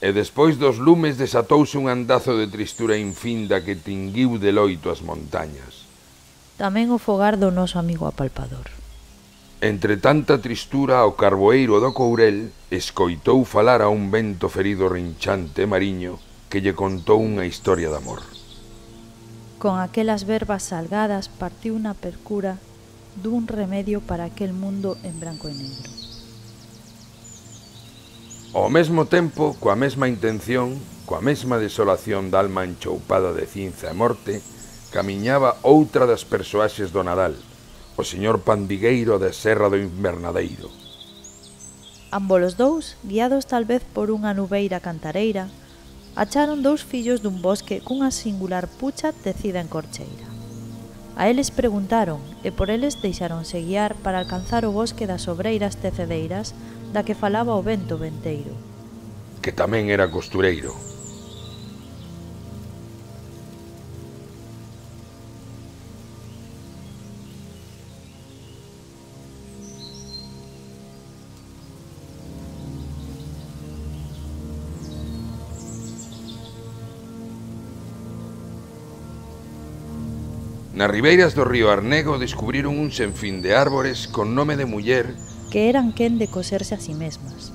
E despois dos lumes desatouse un andazo de tristura infinda que tinguiu de loito as montañas. Tamén o fogar do noso amigo apalpador. Entre tanta tristura o carboeiro do Courel escoitou falar a un vento ferido rinchante mariño que lle contou unha historia de amor. Con aquelas verbas salgadas partiu na percura dun remedio para aquel mundo en branco e negro. Ao mesmo tempo, coa mesma intención, coa mesma desolación da alma enchoupada de cinza e morte, camiñaba outra das persoaxes do Nadal, o señor Pandigueiro de Serra do Invernadeiro. Ambos os dous, guiados talvez por unha nubeira cantareira, acharon dous fillos dun bosque cunha singular pucha tecida en corcheira. A eles preguntaron e por eles deixaronse guiar para alcanzar o bosque das obreiras tecedeiras da que falaba o vento venteiro. Que tamén era costureiro. Nas ribeiras do río Arnego descubriron un senfín de árbores con nome de muller que eran quen de coserse a si mesmas,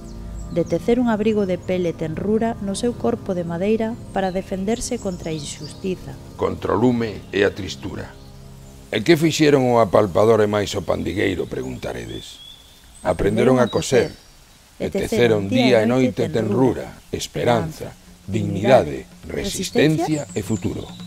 de tecer un abrigo de pele tenrura no seu corpo de madeira para defenderse contra a injustiza. Contra o lume e a tristura. E que fixeron o apalpador e máis o pandigueiro, preguntaredes. Aprenderon a coser, e teceron día e noite tenrura, esperanza, dignidade, resistencia e futuro.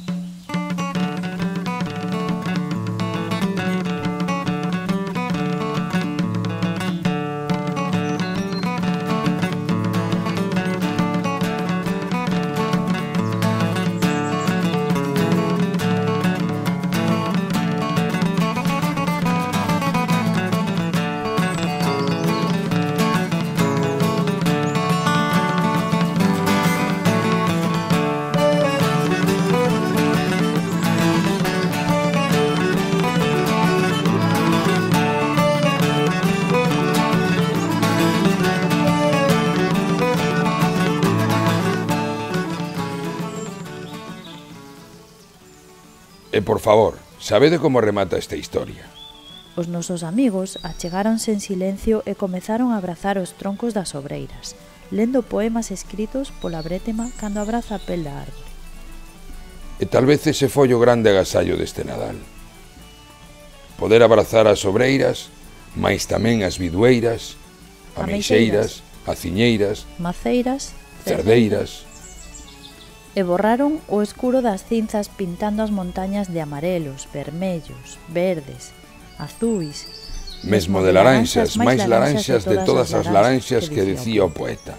E por favor, sabede como remata esta historia. Os nosos amigos achegáronse en silencio e comezaron a abrazar os troncos das obreiras, lendo poemas escritos pola brétema cando abraza a pel da árbore. E tal vez ese foi o grande agasallo deste Nadal. Poder abrazar as obreiras, máis tamén as vidueiras, ameixeiras, aciñeiras, maceiras, cerdeiras, e borraron o escuro das cinzas pintando as montañas de amarelos, vermellos, verdes, azuis. Mesmo de laranxas, máis laranxas de todas as laranxas que dicía o poeta.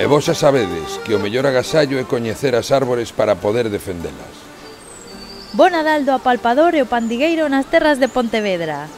E vos xa sabedes que o mellor agasallo é coñecer as árbores para poder defendelas. Bo Nadal do Apalpador e o Pandigueiro nas terras de Pontevedra.